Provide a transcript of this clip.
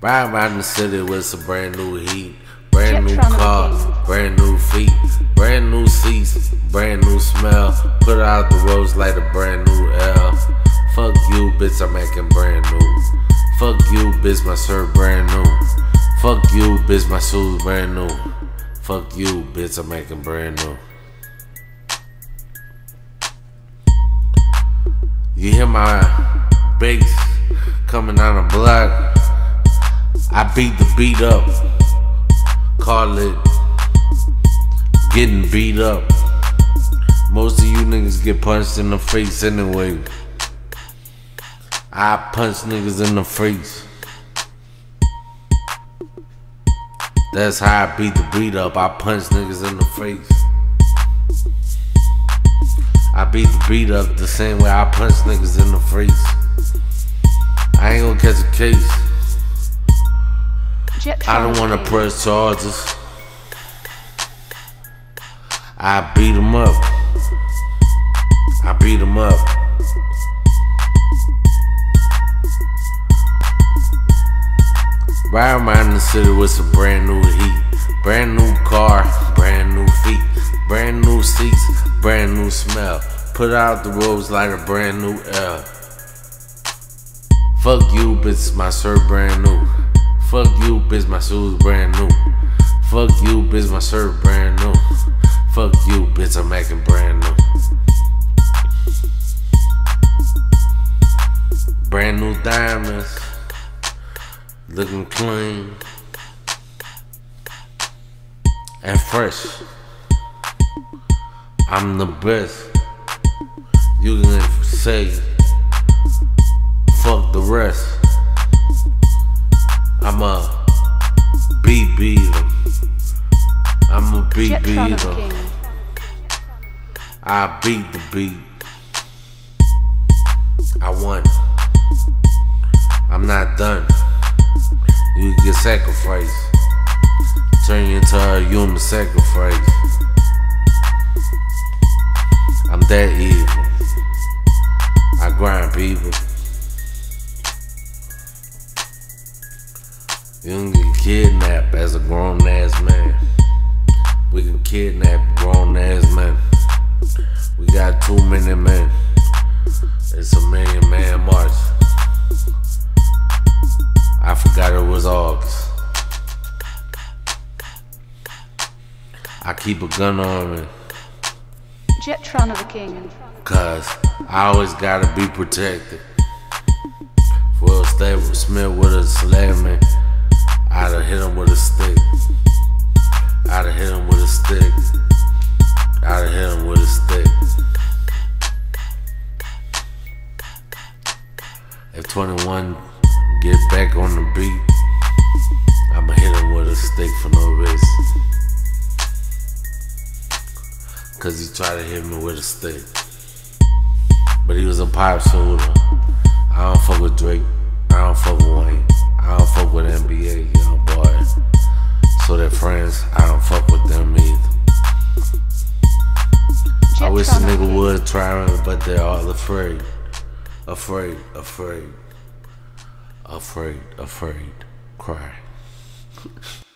Ride around the city with some brand new heat. Brand new car, brand new feet, brand new seats, brand new smell. Put out the rose like a brand new L. Fuck you, bitch, I'm making brand new. Fuck you, bitch, my shirt brand new. Fuck you, bitch, my shoes brand new. Fuck you, bitch, I'm making brand new. You hear my bass coming down the block? I beat the beat up. Call it getting beat up. Most of you niggas get punched in the face anyway. I punch niggas in the face. That's how I beat the beat up. I punch niggas in the face. I beat the beat up the same way I punch niggas in the face. I ain't gonna catch a case. I don't wanna press charges. I beat them up. I beat them up. Ride around the city with some brand new heat. Brand new car, brand new feet. Brand new seats, brand new smell. Put out the roads like a brand new L. Fuck you, bitch, my shirt brand new. Fuck you, bitch, my shoes brand new. Fuck you, bitch, my shirt brand new. Fuck you, bitch, I'm making brand new. Brand new diamonds, looking clean and fresh. I'm the best. You can say, fuck the rest. I'm a beat beater. I'm a beat beater. I beat the beat. I won. I'm not done. You get sacrificed. Turn you into a human sacrifice. I'm that evil. I grind people. You can get kidnapped as a grown ass man. We can kidnap grown ass men. We got too many men. It's a million man march. I forgot it was August. I keep a gun on me. Jetron of the King. Cause I always gotta be protected. Will Smith with a slam I'd have hit him with a stick. I'd have hit him with a stick. I'd have hit him with a stick. If 21 get back on the beat, I'ma hit him with a stick for no reason. Cause he tried to hit me with a stick. But he was a pop shooter. I don't fuck with Drake. I wish a nigga would try me, but they're all afraid. Afraid, afraid, afraid, afraid. Cry.